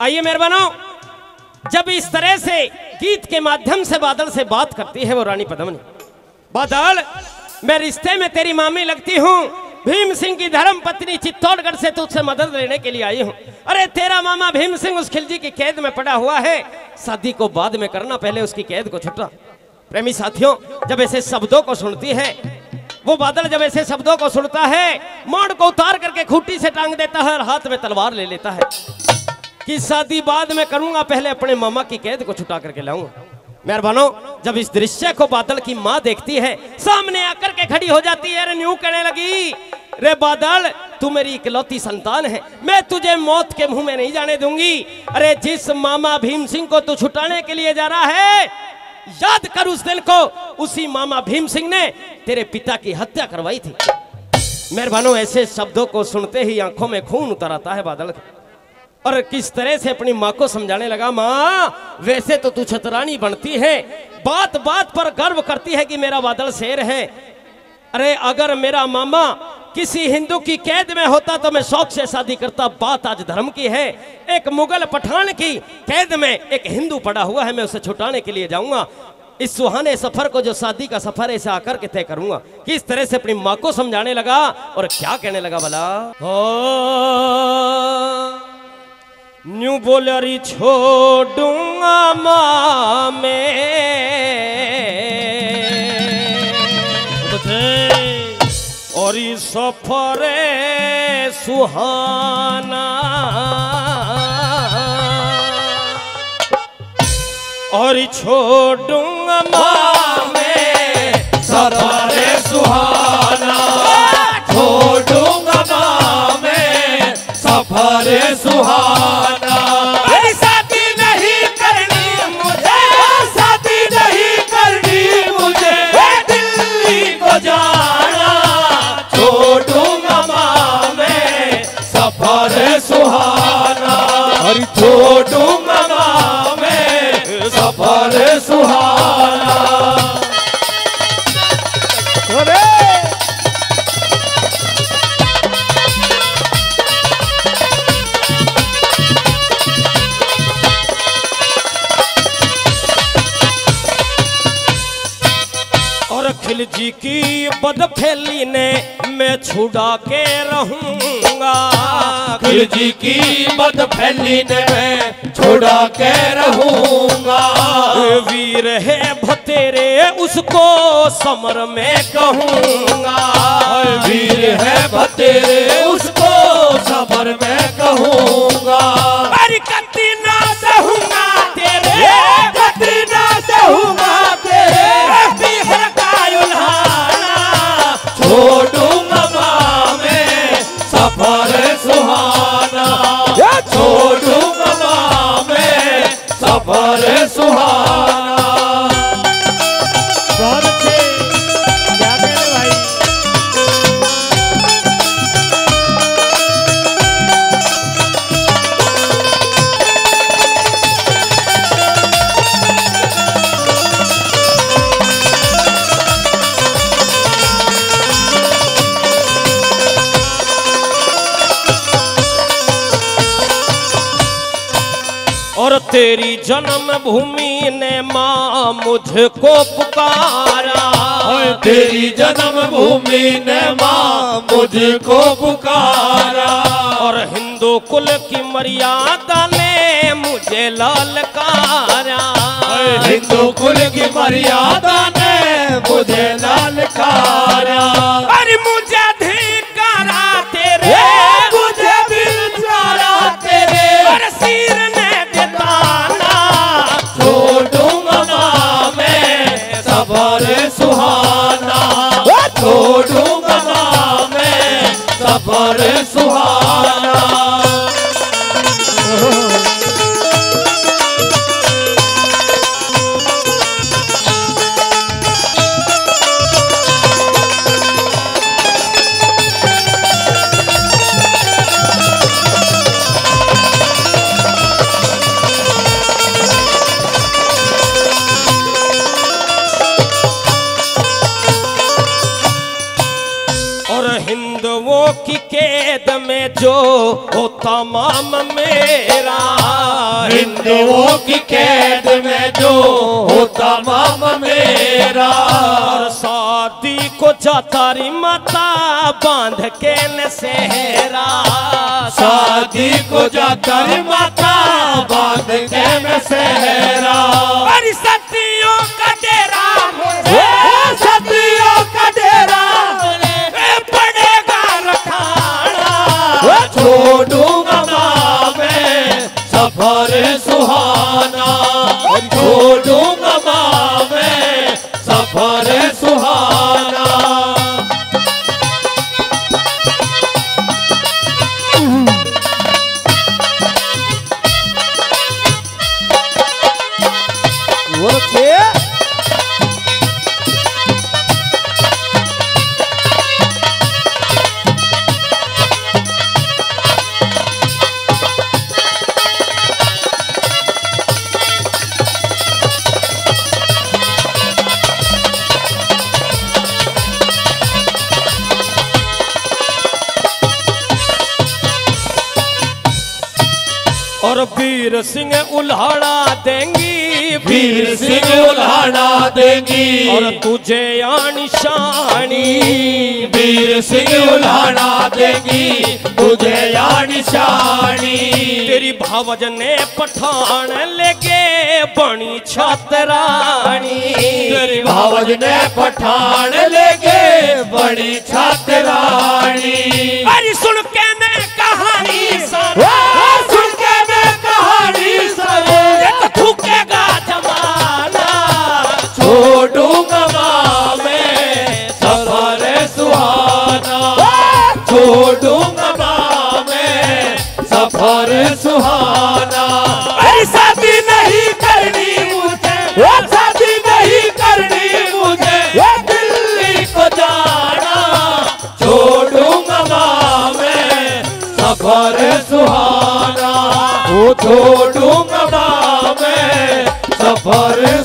आइए मेहरबानों, जब इस तरह से गीत के माध्यम से बादल से बात करती है वो रानी पद्मनी। बादल, मैं रिश्ते में तेरी मामी लगती हूँ। भीम सिंह की धर्म पत्नी चित्तौड़गढ़ से तुझसे मदद लेने के लिए आई हूँ। अरे तेरा मामा भीम सिंह उस खिलजी की कैद में पड़ा हुआ है। शादी को बाद में करना, पहले उसकी कैद को छुटा प्रेमी साथियों, जब ऐसे शब्दों को सुनती है, वो बादल जब ऐसे शब्दों को सुनता है, मोड़ को उतार करके खूटी से टांग देता है और हाथ में तलवार ले लेता है। कि शादी बाद में करूँगा, पहले अपने मामा की कैद को छुटा करके लाऊँगा। मेहरबानो, जब इस दृश्य को बादल की माँ देखती है, सामने आकर के खड़ी हो जाती है, अरे न्यू कहने लगी, रे बादल, तू मेरी इकलौती संतान है, मैं तुझे मौत के मुँह में नहीं जाने दूँगी। अरे जिस मामा भीम सिंह को तू छुटाने के लिए जा रहा है, याद कर उस दिन को, उसी मामा भीम सिंह ने तेरे पिता की हत्या करवाई थी। मेहरबानो, ऐसे शब्दों को सुनते ही आँखों में खून उतर आता है बादल के। और किस तरह से अपनी माँ को समझाने लगा, माँ, वैसे तो तू छतरानी बनती है। बात बात पर गर्व करती है कि मेरा बादल शेर है। अरे, अगर मेरा मामा किसी हिंदू की कैद में होता तो मैं शौक से शादी करता। बात आज धर्म की है। एक मुगल पठान की कैद में एक हिंदू पड़ा हुआ है, मैं उसे छुटाने के लिए जाऊँगा। इस सुहाने सफ़र को, जो शादी का सफ़र है, इसे आकर के तय करूँगा। किस तरह से अपनी माँ को समझाने लगा और क्या कहने लगा भला? न्यू बोलरी छोड़ूँगा माँ और सफ़र सुहाना। और छोड़ूँगा माँ में सफ़र सुहाना। छोड़ूँगा में सफ़र सुहाना। सफ़र सुहाना। और खिलजी की बदफेली ने मैं छुड़ा के रहूँगा खिलजी की मत फैली ने मैं छोड़ा के रहूँगा। वीर है भतेरे उसको समर में कहूँगा। वीर है भतेरे उसको समर में कहूँगा। सफ़र तेरी जन्म भूमि ने माँ मुझको पुकारा। तेरी जन्म भूमि ने माँ मुझको पुकारा। और हिंदू कुल की मर्यादा ने मुझे ललकारा हिंदू कुल की मर्यादा ने मुझे ललकारा अरे मुझे छोड़ूँगा मैं सफ़र सुहाना। हिंदुओं की कैद में जो हो तमाम मेरा, हिंदुओं की कैद में जो होता मामा मेरा। शादी को जातारी माता बाँध के न सेहरा। शादी को जाता माता बाँध के मैं सहरा। और वीर सिंह उल्हाड़ा देंगी वीर सिंह उल्हाड़ा देंगी। और तुझे आनी शानी। वीर सिंह उल्हाड़ा देंगी तुझे या निशानी तेरी भावज ने पठान लेके बनी छात्रानी तेरी भावज ने पठान लेके बड़ी छात्रानी अरे सुन के छोड़ूँगा माँ सफ़र सुहाना अरे शादी नहीं करनी मुझे। वो शादी नहीं करनी मुझे। वो दिल्ली को जाना छोड़ूँगा माँ सफ़र सुहाना वो छोड़ूँगा माँ मैं सफ़र